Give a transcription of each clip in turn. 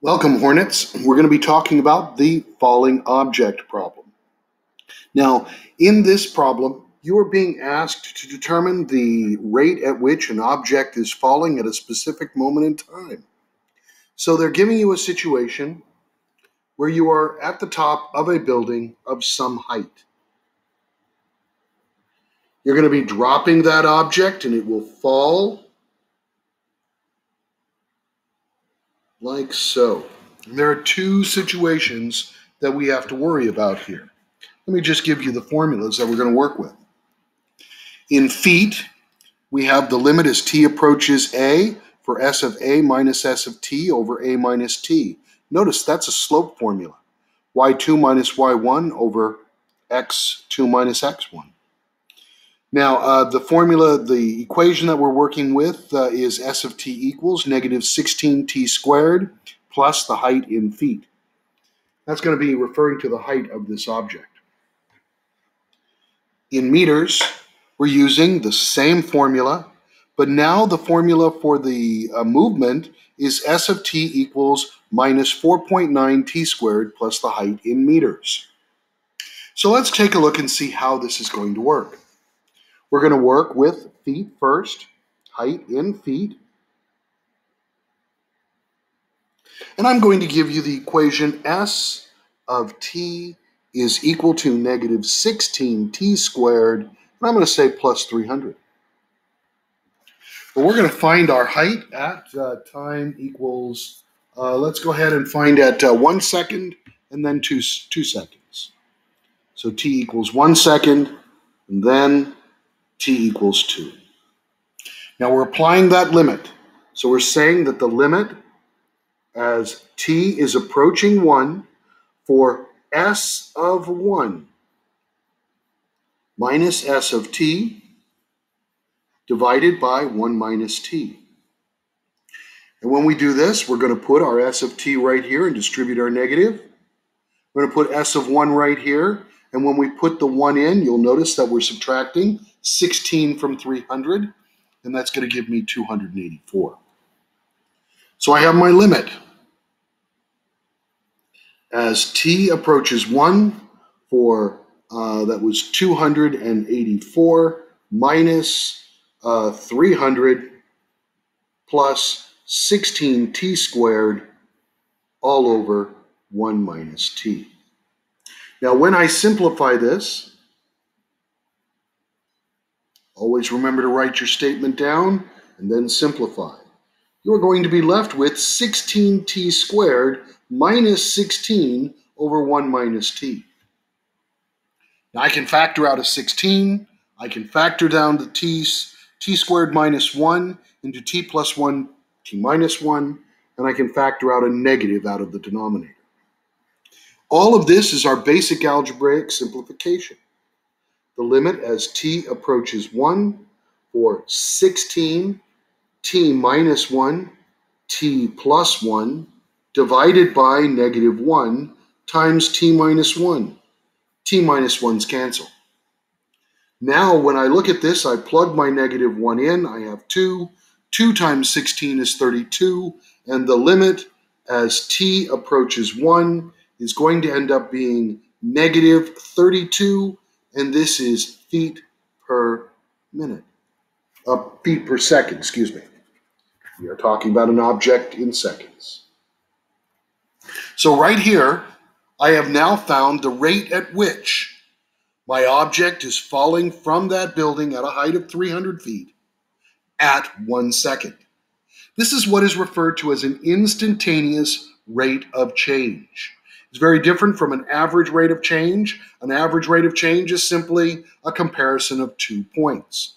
Welcome, Hornets. We're going to be talking about the falling object problem. Now, in this problem, you are being asked to determine the rate at which an object is falling at a specific moment in time. So they're giving you a situation where you are at the top of a building of some height. You're going to be dropping that object and it will fall like so. There are two situations that we have to worry about here. Let me just give you the formulas that we're going to work with. In feet, we have the limit as t approaches a for s of a minus s of t over a minus t. Notice that's a slope formula. y2 minus y1 over x2 minus x1. Now, uh, the formula, the equation that we're working with uh, is s of t equals negative 16t squared plus the height in feet. That's going to be referring to the height of this object. In meters, we're using the same formula, but now the formula for the uh, movement is s of t equals minus 4.9 t squared plus the height in meters. So let's take a look and see how this is going to work. We're going to work with feet first, height in feet. And I'm going to give you the equation S of t is equal to negative 16t squared, and I'm going to say plus 300. But we're going to find our height at uh, time equals, uh, let's go ahead and find at uh, one second and then two, two seconds. So t equals one second, and then t equals 2. Now we're applying that limit. So we're saying that the limit as t is approaching 1 for s of 1 minus s of t divided by 1 minus t. And when we do this, we're going to put our s of t right here and distribute our negative. We're going to put s of 1 right here. And when we put the 1 in, you'll notice that we're subtracting 16 from 300, and that's going to give me 284. So I have my limit. As t approaches 1 for, uh, that was 284 minus uh, 300 plus 16t squared all over 1 minus t. Now when I simplify this, Always remember to write your statement down and then simplify. You are going to be left with 16t squared minus 16 over 1 minus t. Now I can factor out a 16. I can factor down the t, t squared minus 1 into t plus 1, t minus 1, and I can factor out a negative out of the denominator. All of this is our basic algebraic simplification the limit as t approaches 1 for 16 t minus 1 t plus 1 divided by negative 1 times t minus 1. t minus 1's cancel. Now, when I look at this, I plug my negative 1 in. I have 2. 2 times 16 is 32. And the limit as t approaches 1 is going to end up being negative 32 and this is feet per minute, uh, feet per second, excuse me. We are talking about an object in seconds. So right here, I have now found the rate at which my object is falling from that building at a height of 300 feet at one second. This is what is referred to as an instantaneous rate of change. It's very different from an average rate of change. An average rate of change is simply a comparison of two points.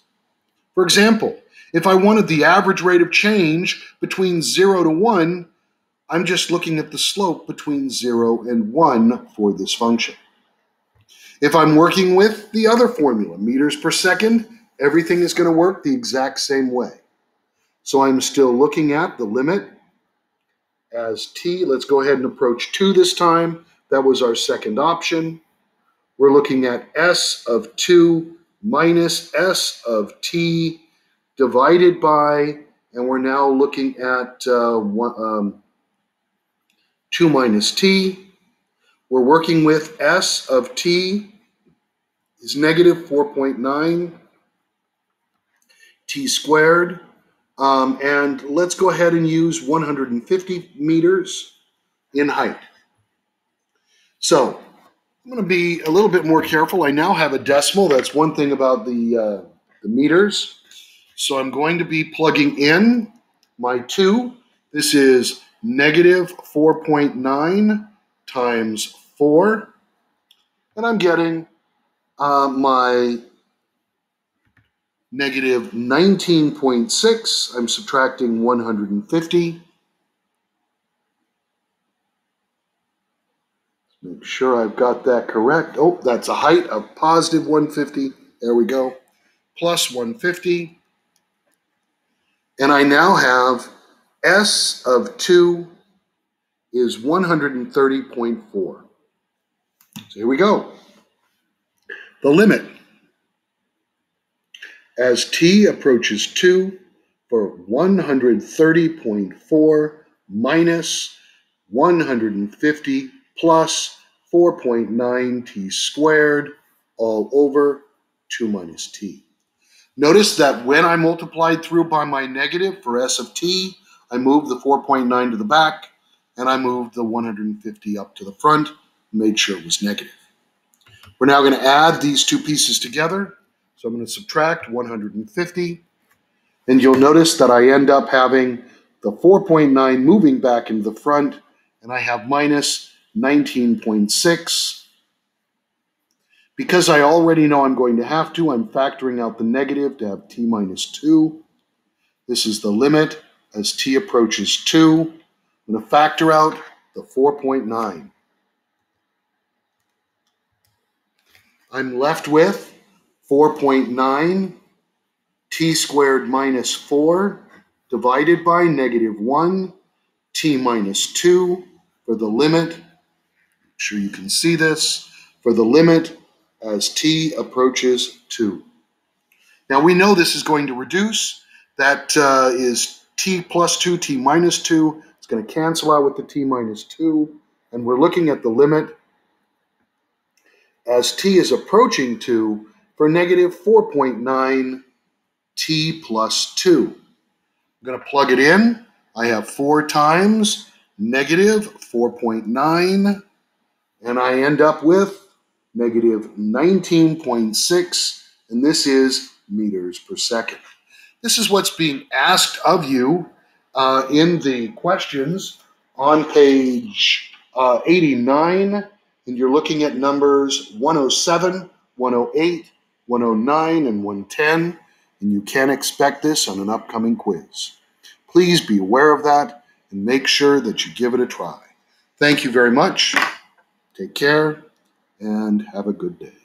For example, if I wanted the average rate of change between 0 to 1, I'm just looking at the slope between 0 and 1 for this function. If I'm working with the other formula, meters per second, everything is going to work the exact same way. So I'm still looking at the limit as t. Let's go ahead and approach 2 this time. That was our second option. We're looking at s of 2 minus s of t divided by, and we're now looking at uh, one, um, 2 minus t. We're working with s of t is negative 4.9 t squared. Um, and let's go ahead and use 150 meters in height. So I'm going to be a little bit more careful. I now have a decimal. That's one thing about the, uh, the meters. So I'm going to be plugging in my 2. This is negative 4.9 times 4. And I'm getting uh, my negative 19.6. I'm subtracting 150. Make sure I've got that correct. Oh, that's a height of positive 150. There we go. Plus 150. And I now have S of 2 is 130.4. So here we go. The limit as t approaches 2 for 130.4 minus 150 plus 4.9 t squared all over 2 minus t. Notice that when I multiplied through by my negative for s of t, I moved the 4.9 to the back and I moved the 150 up to the front, made sure it was negative. We're now going to add these two pieces together. So I'm going to subtract 150. And you'll notice that I end up having the 4.9 moving back into the front, and I have minus 19.6. Because I already know I'm going to have to, I'm factoring out the negative to have t minus 2. This is the limit as t approaches 2. I'm going to factor out the 4.9. I'm left with 4.9 t squared minus 4 divided by negative 1 t minus 2 for the limit I'm sure you can see this, for the limit as t approaches 2. Now we know this is going to reduce. That uh, is t plus 2, t minus 2. It's going to cancel out with the t minus 2. And we're looking at the limit as t is approaching 2 for negative 4.9 t plus 2. I'm going to plug it in. I have 4 times negative 4.9 and I end up with negative 19.6, and this is meters per second. This is what's being asked of you uh, in the questions on page uh, 89, and you're looking at numbers 107, 108, 109, and 110, and you can expect this on an upcoming quiz. Please be aware of that and make sure that you give it a try. Thank you very much. Take care and have a good day.